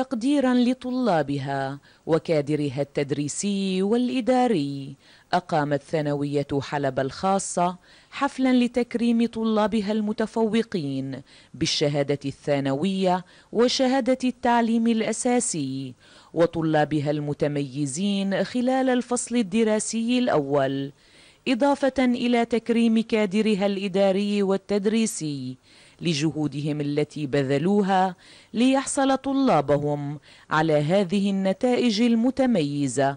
تقديرا لطلابها وكادرها التدريسي والإداري. أقامت ثانوية حلب الخاصة حفلا لتكريم طلابها المتفوقين بالشهادة الثانوية وشهادة التعليم الأساسي وطلابها المتميزين خلال الفصل الدراسي الأول إضافة إلى تكريم كادرها الإداري والتدريسي لجهودهم التي بذلوها ليحصل طلابهم على هذه النتائج المتميزة.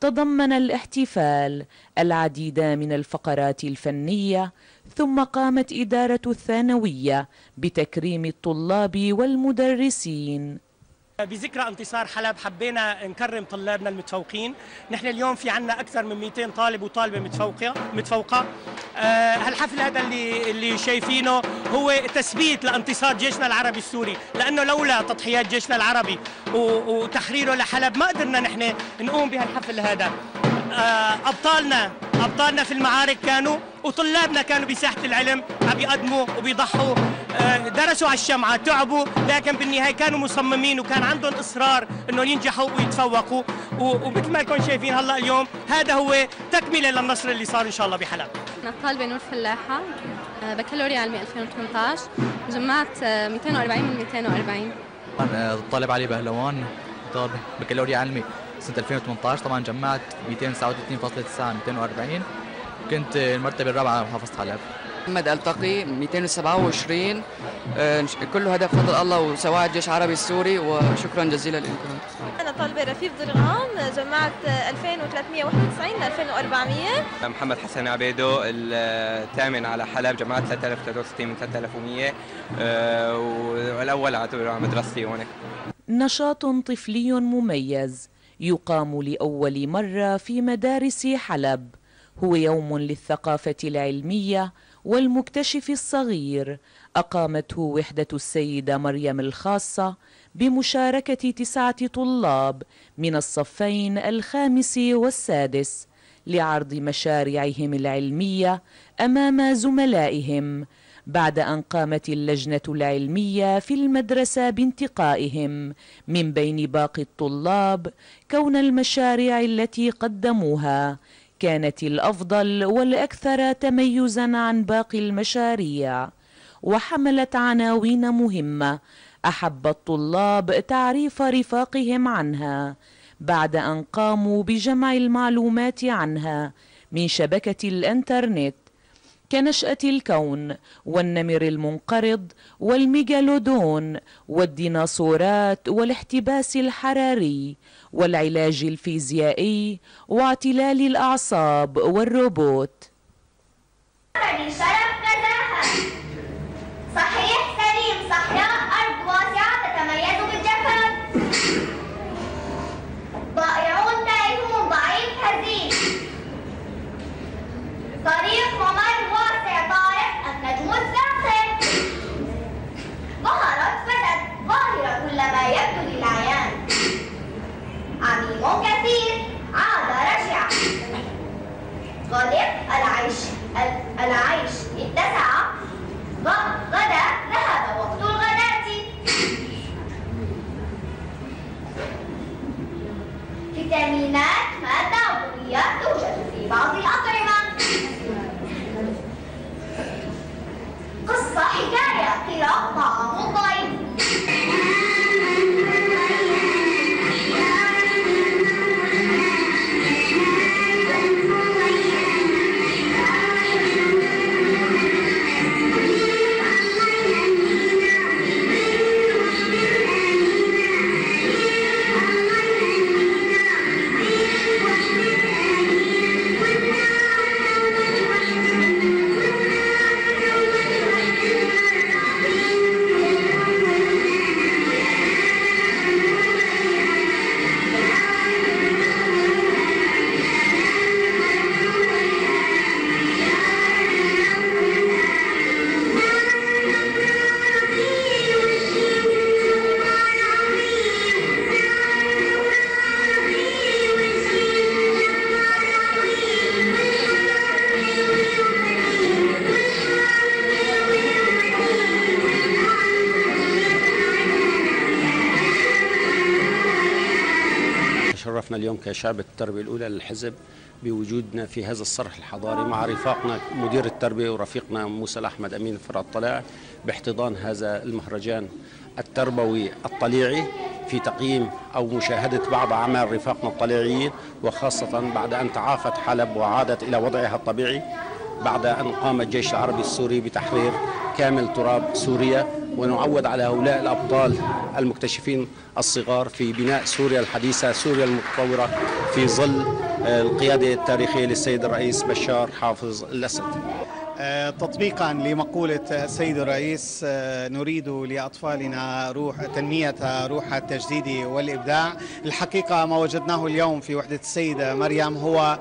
تضمن الاحتفال العديد من الفقرات الفنية ثم قامت إدارة الثانوية بتكريم الطلاب والمدرسين. بذكرى انتصار حلب حبينا نكرم طلابنا المتفوقين. نحن اليوم في عنا أكثر من 200 طالب وطالبة متفوقة متفوقة. آه هالحفل هذا اللي اللي شايفينه هو تثبيت لانتصار جيشنا العربي السوري لأنه لولا تضحيات جيشنا العربي وتحريره لحلب ما قدرنا نحن نقوم بهالحفل هذا. آه أبطالنا أبطالنا في المعارك كانوا وطلابنا كانوا بساحة العلم عم بيقدموا وبيضحوا. درسوا على الشمعة تعبوا لكن بالنهاية كانوا مصممين وكان عندهم إصرار أنهم ينجحوا ويتفوقوا. ومثل ما لكم شايفين هلأ اليوم هذا هو تكملة للنصر اللي صار إن شاء الله بحلب. أنا طالبة نور فلاحة آه، بكالوريا علمي 2018 جمعت 240 من 240 طبعا طالب علي بهلوان طالب بكالوريا علمي سنة 2018 طبعا جمعت 239.9 240 كنت المرتبة الرابعة محافظة حلب محمد ألتقي 227 آه، كله هدف فضل الله وسواعد الجيش العربي السوري وشكرا جزيلا لكم. أنا طالبة رفيف ضرغام جمعت 2391 ل 2400 محمد حسن عبيدو الثامن على حلب جمعت 3063 من 3100 آه، والأول على مدرستي هون نشاط طفلي مميز يقام لأول مرة في مدارس حلب. هو يوم للثقافة العلمية والمكتشف الصغير. أقامته وحدة السيدة مريم الخاصة بمشاركة تسعة طلاب من الصفين الخامس والسادس لعرض مشاريعهم العلمية أمام زملائهم بعد أن قامت اللجنة العلمية في المدرسة بانتقائهم من بين باقي الطلاب كون المشاريع التي قدموها كانت الأفضل والأكثر تميزا عن باقي المشاريع وحملت عناوين مهمة أحب الطلاب تعريف رفاقهم عنها بعد أن قاموا بجمع المعلومات عنها من شبكة الإنترنت. كنشأة الكون والنمر المنقرض والميجالودون والديناصورات والاحتباس الحراري والعلاج الفيزيائي واعتلال الأعصاب والروبوت. غلق العيش. العيش. اتسع غدا. ذهب. وقت الغداة. فيتامينات مادة عضوية توجد في بعض كشعب التربية الأولى للحزب بوجودنا في هذا الصرح الحضاري مع رفاقنا مدير التربية ورفيقنا موسى الأحمد أمين فرع الطلاع باحتضان هذا المهرجان التربوي الطليعي في تقييم أو مشاهدة بعض أعمال رفاقنا الطليعيين وخاصة بعد أن تعافت حلب وعادت إلى وضعها الطبيعي بعد أن قام الجيش العربي السوري بتحرير كامل تراب سوريا ونعود على هؤلاء الأبطال المكتشفين الصغار في بناء سوريا الحديثة سوريا المتطورة في ظل القيادة التاريخية للسيد الرئيس بشار حافظ الأسد. تطبيقا لمقولة السيد الرئيس نريد لأطفالنا روح تنمية روح التجديد والإبداع. الحقيقة ما وجدناه اليوم في وحدة السيدة مريم هو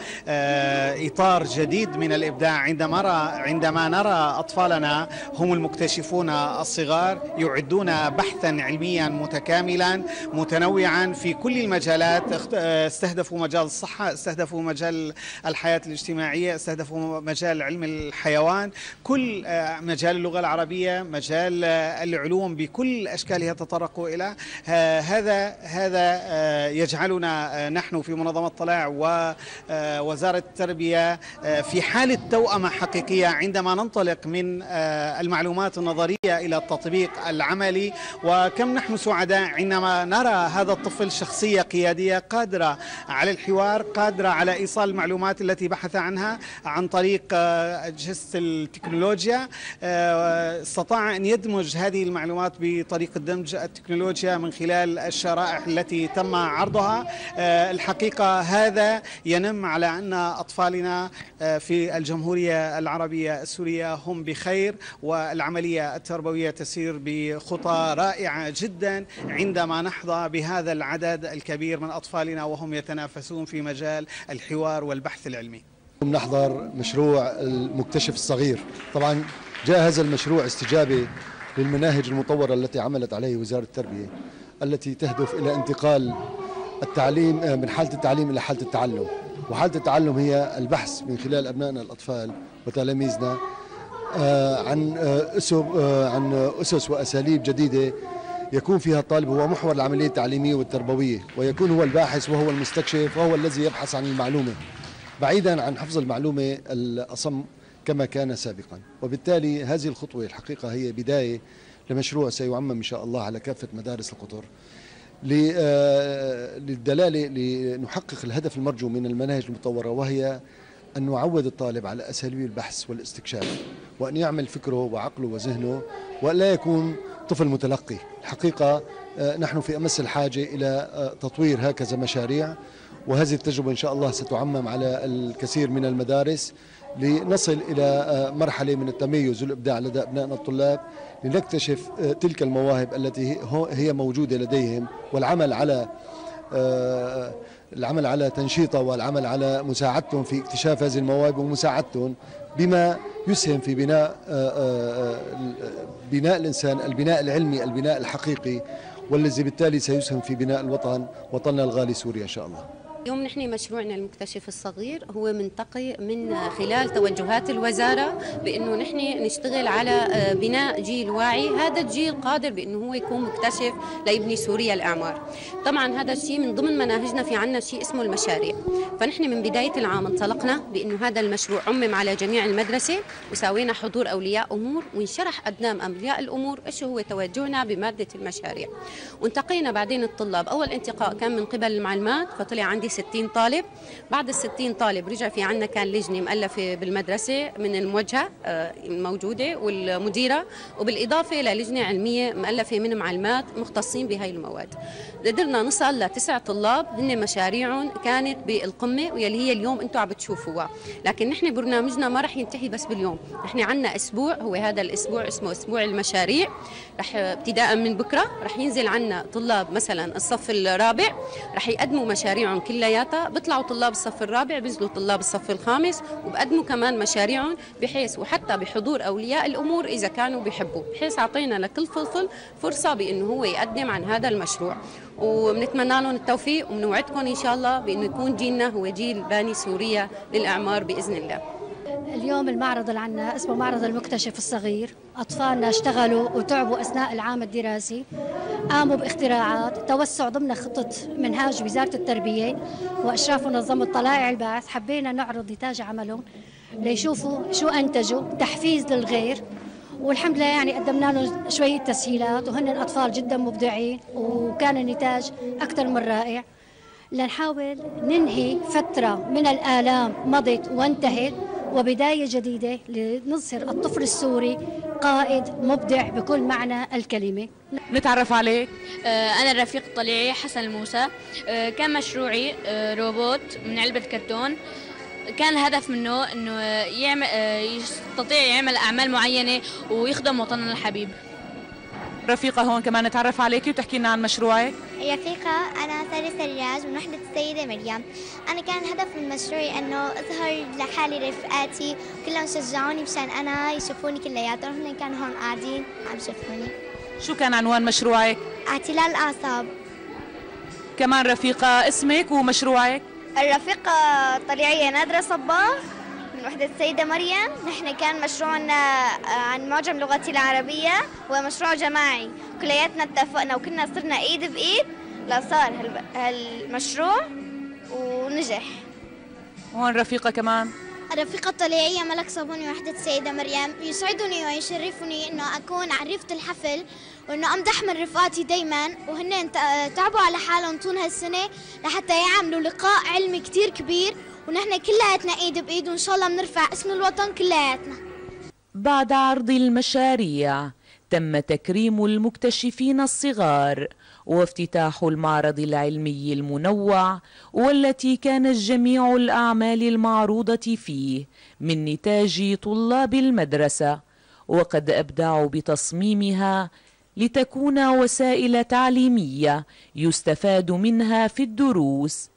إطار جديد من الإبداع. عندما نرى عندما نرى أطفالنا هم المكتشفون الصغار يعدون بحثا علميا متكاملا متنوعا في كل المجالات. استهدفوا مجال الصحة استهدفوا مجال الحياة الاجتماعية استهدفوا مجال علم الحيوان. كل مجال اللغة العربية مجال العلوم بكل أشكالها تطرقوا إلى هذا هذا يجعلنا نحن في منظمة طلاع ووزارة التربية في حالة توأمة حقيقية عندما ننطلق من المعلومات النظرية إلى التطبيق العملي. وكم نحن سعداء عندما نرى هذا الطفل شخصية قيادية قادرة على الحوار قادرة على إيصال المعلومات التي بحث عنها عن طريق أجهزة التكنولوجيا استطاع أن يدمج هذه المعلومات بطريقة دمج التكنولوجيا من خلال الشرائح التي تم عرضها. الحقيقة هذا ينم على أن أطفالنا في الجمهورية العربية السورية هم بخير والعملية التربوية تسير بخطى رائعة جدا عندما نحظى بهذا العدد الكبير من أطفالنا وهم يتنافسون في مجال الحوار والبحث العلمي. نحضر مشروع المكتشف الصغير. طبعا جاء هذا المشروع استجابة للمناهج المطورة التي عملت عليه وزارة التربية التي تهدف إلى انتقال التعليم من حالة التعليم إلى حالة التعلم. وحالة التعلم هي البحث من خلال أبنائنا الأطفال وتلاميذنا عن أسس عن أسس وأساليب جديدة يكون فيها الطالب هو محور العملية التعليمية والتربوية ويكون هو الباحث وهو المستكشف وهو الذي يبحث عن المعلومة. بعيدا عن حفظ المعلومة الأصم كما كان سابقا. وبالتالي هذه الخطوة الحقيقة هي بداية لمشروع سيعمم إن شاء الله على كافة مدارس القطر. للدلالة لنحقق الهدف المرجو من المناهج المطورة وهي أن نعود الطالب على أساليب البحث والاستكشاف وأن يعمل فكره وعقله وذهنه ولا يكون طفل متلقي. الحقيقة نحن في أمس الحاجة إلى تطوير هكذا مشاريع وهذه التجربة إن شاء الله ستعمم على الكثير من المدارس لنصل إلى مرحلة من التميز والإبداع لدى أبنائنا الطلاب لنكتشف تلك المواهب التي هي موجودة لديهم والعمل على العمل على تنشيطها والعمل على مساعدتهم في اكتشاف هذه المواهب ومساعدتهم بما يسهم في بناء بناء الإنسان البناء العلمي البناء الحقيقي والذي بالتالي سيسهم في بناء الوطن وطننا الغالي سوريا إن شاء الله. اليوم نحن مشروعنا المكتشف الصغير هو منتقي من خلال توجهات الوزارة بأنه نحن نشتغل على بناء جيل واعي. هذا الجيل قادر بأنه هو يكون مكتشف ليبني سوريا الإعمار. طبعا هذا الشيء من ضمن مناهجنا في عنا شيء اسمه المشاريع. فنحن من بداية العام انطلقنا بأنه هذا المشروع عمم على جميع المدرسة وساوينا حضور أولياء أمور وانشرح قدام أولياء الأمور إيش هو توجهنا بمادة المشاريع. وانتقينا بعدين الطلاب. أول انتقاء كان من قبل المعلمات فطلع عندي 60 طالب. بعد ال 60 طالب رجع في عندنا كان لجنة مؤلفة بالمدرسة من الموجهة الموجوده والمديرة. وبالإضافة للجنه علمية مؤلفة من معلمات مختصين بهي المواد. قدرنا نصل لتسع طلاب هن مشاريعهم كانت بالقمة واللي هي اليوم أنتم عم بتشوفوها. لكن نحن برنامجنا ما رح ينتهي بس باليوم. نحن عندنا أسبوع هو هذا الأسبوع اسمه أسبوع المشاريع. رح ابتداء من بكرة رح ينزل عنا طلاب مثلا الصف الرابع. رح يقدموا مشاريعهم كلياتها بيطلعوا طلاب الصف الرابع بينزلوا طلاب الصف الخامس وبقدموا كمان مشاريعهم بحيث وحتى بحضور أولياء الأمور إذا كانوا بيحبوا بحيث أعطينا لكل طفل فرصة بإنه هو يقدم عن هذا المشروع. وبنتمنى لهم التوفيق وبنوعدكم إن شاء الله بإنه يكون جيلنا هو جيل باني سوريا للأعمار بإذن الله. اليوم المعرض اللي عندنا اسمه معرض المكتشف الصغير. أطفالنا اشتغلوا وتعبوا أثناء العام الدراسي قاموا باختراعات توسع ضمن خطة منهاج وزارة التربية وإشراف منظمة طلائع البعث. حبينا نعرض نتاج عملهم ليشوفوا شو أنتجوا تحفيز للغير. والحمد لله يعني قدمنا لهم شوية تسهيلات وهن الأطفال جدا مبدعين وكان النتاج أكثر من رائع. لنحاول ننهي فترة من الآلام مضت وانتهت. وبداية جديدة لنظهر الطفل السوري قائد مبدع بكل معنى الكلمة. نتعرف عليك. أنا الرفيق الطليعي حسن الموسى كان مشروعي روبوت من علبة كرتون. كان الهدف منه إنه يعمل يستطيع يعمل أعمال معينة ويخدم وطننا الحبيب. رفيقة هون كمان نتعرف عليكي وتحكي لنا عن مشروعك. رفيقة أنا سارة سراج من وحدة السيدة مريم. أنا كان هدف من مشروعي أنه أظهر لحالي رفقاتي كلهم شجعوني مشان أنا يشوفوني كلياتهم. هن كانوا هون قاعدين عم يشوفوني. شو كان عنوان مشروعك؟ اعتلال الأعصاب كمان رفيقة اسمك ومشروعك؟ الرفيقة الطليعية نادرة صباغ من وحدة السيدة مريم. نحن كان مشروعنا عن معجم لغتي العربية. ومشروع جماعي. كلياتنا اتفقنا وكنا صرنا ايد بايد لصار هالمشروع ونجح. هون رفيقة كمان؟ الرفيقة الطليعية ملك صابوني وحدة السيدة مريم. يسعدني ويشرفني إنه أكون عريفة الحفل وإنه امدح من رفقاتي دايما. وهن تعبوا على حالهم طول هالسنة لحتى يعملوا لقاء علمي كتير كبير. ونحن كلياتنا إيد بإيد وإن شاء الله بنرفع اسم الوطن كلياتنا. بعد عرض المشاريع تم تكريم المكتشفين الصغار وافتتاح المعرض العلمي المنوع والتي كانت جميع الأعمال المعروضة فيه من نتاج طلاب المدرسة وقد أبدعوا بتصميمها لتكون وسائل تعليمية يستفاد منها في الدروس.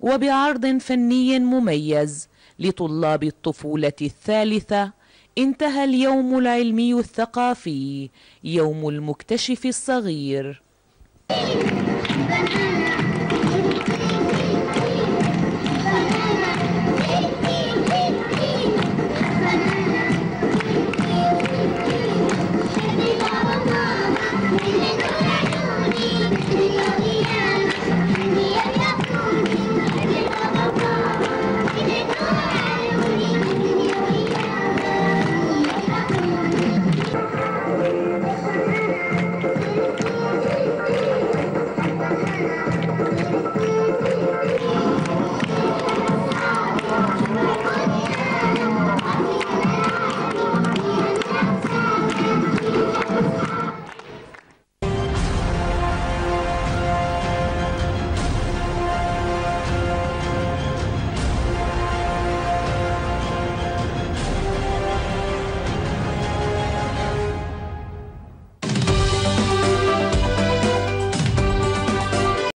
وبعرض فني مميز لطلاب الطفولة الثالثة انتهى اليوم العلمي الثقافي يوم المكتشف الصغير.